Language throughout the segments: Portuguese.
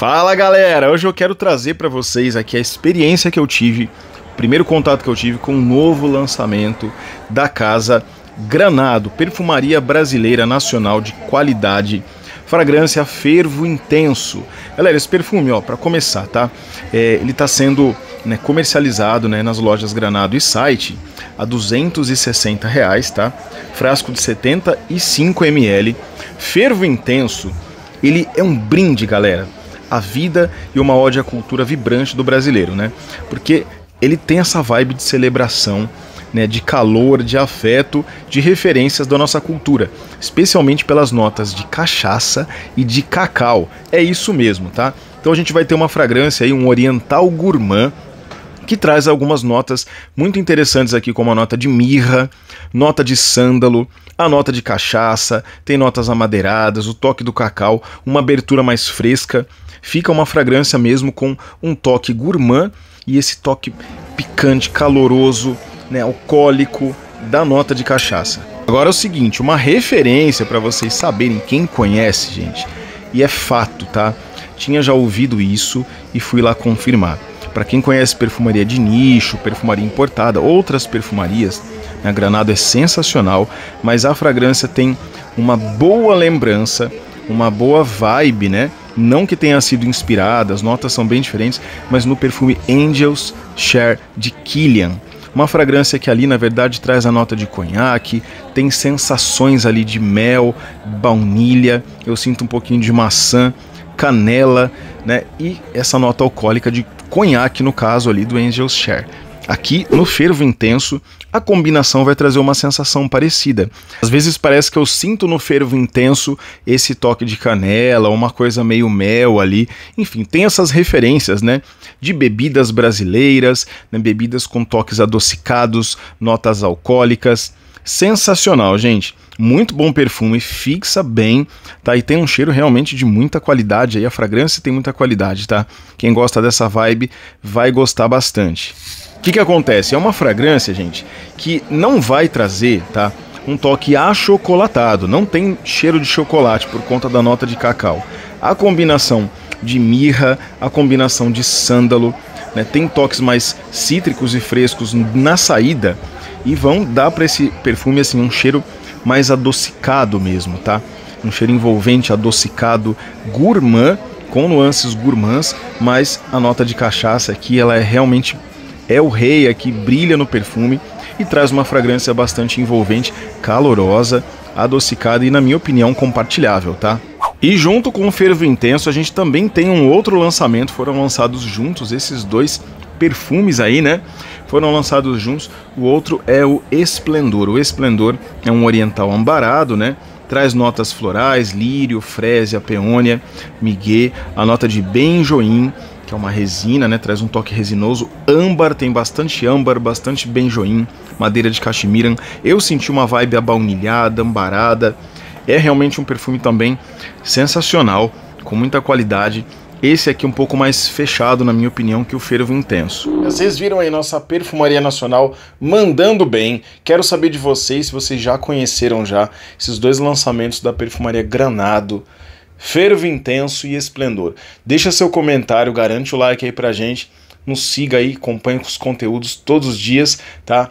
Fala galera, hoje eu quero trazer para vocês aqui a experiência que eu tive, o primeiro contato que eu tive com o um novo lançamento da casa Granado, perfumaria brasileira nacional de qualidade, fragrância fervo intenso. Galera, esse perfume, ó, para começar, tá? É, ele está sendo né, comercializado né, nas lojas Granado e site a 260 reais, tá? Frasco de 75 ml, fervo intenso. Ele é um brinde, galera a vida e uma ode à cultura vibrante do brasileiro, né? Porque ele tem essa vibe de celebração, né, de calor, de afeto, de referências da nossa cultura, especialmente pelas notas de cachaça e de cacau. É isso mesmo, tá? Então a gente vai ter uma fragrância aí, um oriental gourmand, que traz algumas notas muito interessantes aqui, como a nota de mirra, nota de sândalo, a nota de cachaça, tem notas amadeiradas, o toque do cacau, uma abertura mais fresca. Fica uma fragrância mesmo com um toque gourmand e esse toque picante, caloroso, né, alcoólico da nota de cachaça. Agora é o seguinte, uma referência para vocês saberem quem conhece, gente, e é fato, tá? Tinha já ouvido isso e fui lá confirmar. Para quem conhece perfumaria de nicho, perfumaria importada, outras perfumarias, a né, Granada é sensacional, mas a fragrância tem uma boa lembrança, uma boa vibe, né? Não que tenha sido inspirada, as notas são bem diferentes, mas no perfume Angels Share de Killian. Uma fragrância que ali, na verdade, traz a nota de conhaque, tem sensações ali de mel, baunilha, eu sinto um pouquinho de maçã, canela, né? E essa nota alcoólica de conhaque, no caso ali do Angel's Share. Aqui, no fervo intenso, a combinação vai trazer uma sensação parecida. Às vezes parece que eu sinto no fervo intenso esse toque de canela, uma coisa meio mel ali. Enfim, tem essas referências, né? De bebidas brasileiras, né? bebidas com toques adocicados, notas alcoólicas. Sensacional, gente. Muito bom perfume, fixa bem, tá? E tem um cheiro realmente de muita qualidade aí. A fragrância tem muita qualidade, tá? Quem gosta dessa vibe vai gostar bastante. O que, que acontece? É uma fragrância, gente, que não vai trazer, tá? Um toque achocolatado, não tem cheiro de chocolate por conta da nota de cacau. A combinação de mirra, a combinação de sândalo, né, tem toques mais cítricos e frescos na saída e vão dar para esse perfume assim um cheiro mais adocicado mesmo, tá? Um cheiro envolvente, adocicado, gourmand, com nuances gourmands, mas a nota de cachaça aqui ela é realmente é o rei aqui, brilha no perfume e traz uma fragrância bastante envolvente, calorosa, adocicada e, na minha opinião, compartilhável, tá? E junto com o Fervo Intenso, a gente também tem um outro lançamento, foram lançados juntos esses dois perfumes aí, né? Foram lançados juntos. O outro é o Esplendor. O Esplendor é um oriental ambarado, né? Traz notas florais, lírio, frésia, peônia, miguê, a nota de benjoim, que é uma resina, né? Traz um toque resinoso. Âmbar, tem bastante âmbar, bastante benjoim, madeira de cachemiran. Eu senti uma vibe abaunilhada, ambarada. É realmente um perfume também sensacional, com muita qualidade. Esse aqui um pouco mais fechado, na minha opinião, que o Fervo Intenso. Vocês viram aí nossa perfumaria nacional mandando bem. Quero saber de vocês se vocês já conheceram já esses dois lançamentos da perfumaria Granado fervo intenso e esplendor. Deixa seu comentário, garante o like aí pra gente. Nos siga aí, acompanhe os conteúdos todos os dias, tá?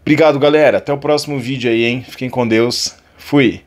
Obrigado, galera. Até o próximo vídeo aí, hein? Fiquem com Deus. Fui.